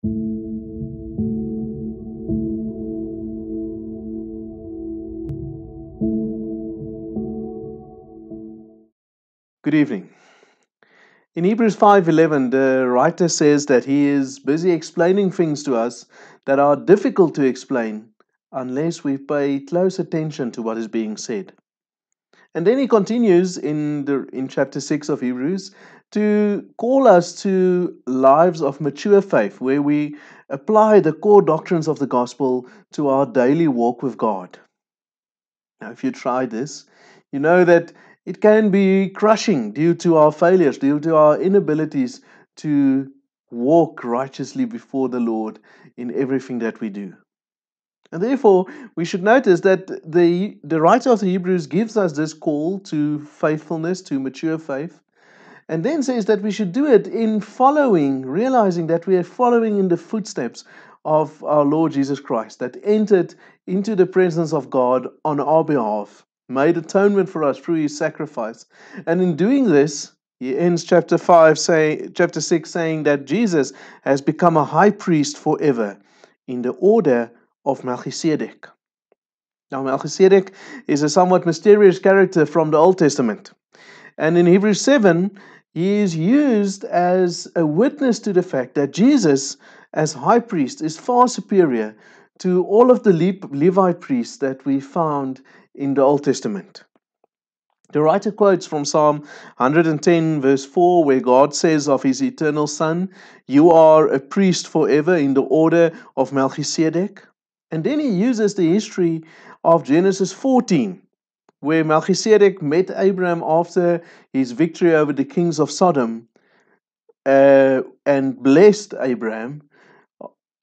Good evening. In Hebrews 5:11 the writer says that he is busy explaining things to us that are difficult to explain unless we pay close attention to what is being said. And then he continues in the in chapter 6 of Hebrews to call us to lives of mature faith where we apply the core doctrines of the gospel to our daily walk with God. Now if you try this, you know that it can be crushing due to our failures, due to our inabilities to walk righteously before the Lord in everything that we do. And therefore, we should notice that the, the writer of the Hebrews gives us this call to faithfulness, to mature faith, and then says that we should do it in following, realizing that we are following in the footsteps of our Lord Jesus Christ, that entered into the presence of God on our behalf made atonement for us through his sacrifice. And in doing this, he ends chapter 5 say chapter 6 saying that Jesus has become a high priest forever in the order of Melchizedek. Now Melchizedek is a somewhat mysterious character from the Old Testament. And in Hebrews 7, he is used as a witness to the fact that Jesus as high priest is far superior to all of the Levite priests that we found in the Old Testament. The writer quotes from Psalm 110, verse 4, where God says of his eternal Son, You are a priest forever in the order of Melchizedek. And then he uses the history of Genesis 14, where Melchizedek met Abraham after his victory over the kings of Sodom uh, and blessed Abraham,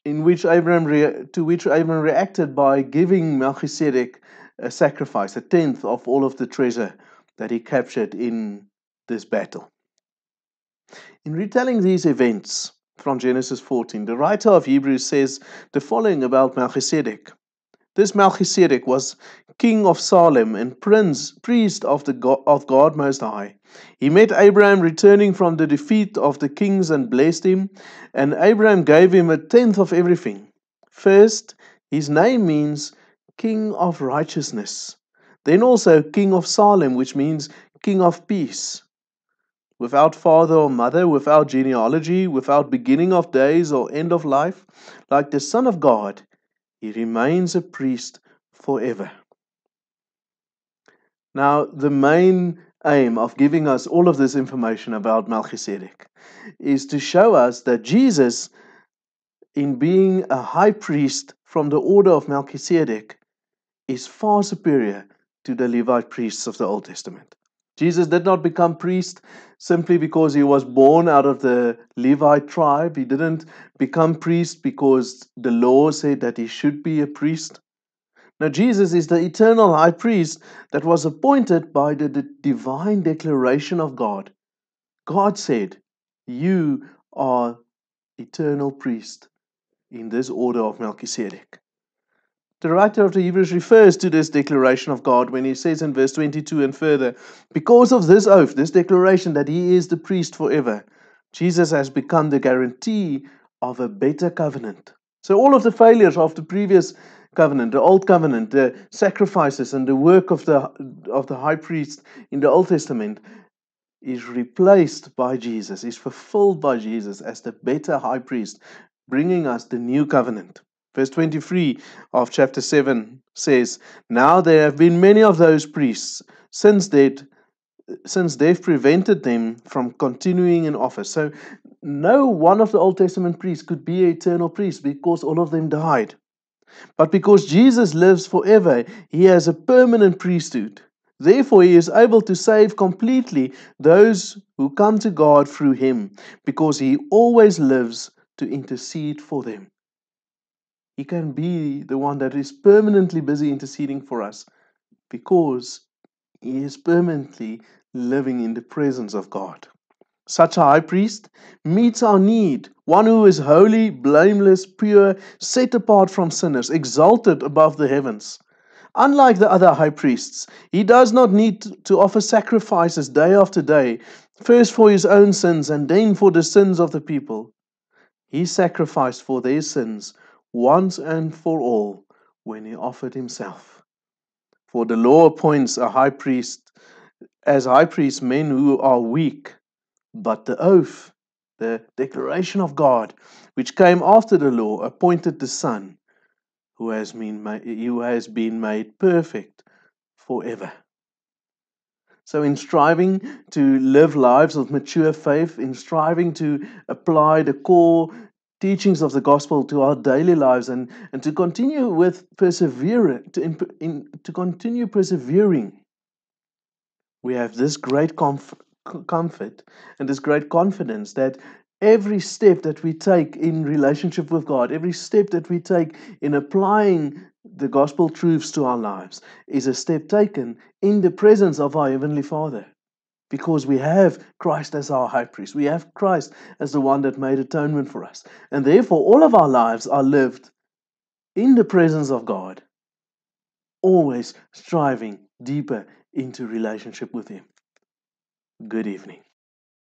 in which Abraham to which Abraham reacted by giving Melchizedek a sacrifice, a tenth of all of the treasure that he captured in this battle. In retelling these events from Genesis 14, the writer of Hebrews says the following about Melchizedek. This Melchizedek was king of Salem and prince, priest of, the God, of God Most High. He met Abraham returning from the defeat of the kings and blessed him, and Abraham gave him a tenth of everything. First, his name means King of righteousness. Then also King of Salem, which means King of peace. Without father or mother, without genealogy, without beginning of days or end of life, like the Son of God, he remains a priest forever. Now, the main aim of giving us all of this information about Melchizedek is to show us that Jesus, in being a high priest from the order of Melchizedek, is far superior to the Levite priests of the Old Testament. Jesus did not become priest simply because he was born out of the Levite tribe. He didn't become priest because the law said that he should be a priest. Now, Jesus is the eternal high priest that was appointed by the, divine declaration of God. God said, You are eternal priest in this order of Melchizedek. The writer of the Hebrews refers to this declaration of God when he says in verse 22 and further, Because of this oath, this declaration that he is the priest forever, Jesus has become the guarantee of a better covenant. So, all of the failures of the previous covenant, the old covenant, the sacrifices and the work of the, of the high priest in the Old Testament is replaced by Jesus, is fulfilled by Jesus as the better high priest, bringing us the new covenant. Verse 23 of chapter 7 says, Now there have been many of those priests since that since they've prevented them from continuing in office. So no one of the Old Testament priests could be eternal priest because all of them died. But because Jesus lives forever, he has a permanent priesthood. Therefore, he is able to save completely those who come to God through him, because he always lives to intercede for them. He can be the one that is permanently busy interceding for us because He is permanently living in the presence of God. Such a high priest meets our need, one who is holy, blameless, pure, set apart from sinners, exalted above the heavens. Unlike the other high priests, he does not need to offer sacrifices day after day, first for his own sins and then for the sins of the people. He sacrificed for their sins once and for all when he offered himself. For the law appoints a high priest as high priests men who are weak, but the oath, the declaration of God, which came after the law, appointed the Son, who has been made, who has been made perfect forever. So, in striving to live lives of mature faith, in striving to apply the core teachings of the gospel to our daily lives and, and to continue with persevering, to, in, to continue persevering, we have this great comf- comfort and this great confidence that every step that we take in relationship with God, every step that we take in applying the gospel truths to our lives, is a step taken in the presence of our Heavenly Father. Because we have Christ as our high priest. We have Christ as the one that made atonement for us. And therefore, all of our lives are lived in the presence of God, always striving deeper into relationship with Him. Good evening.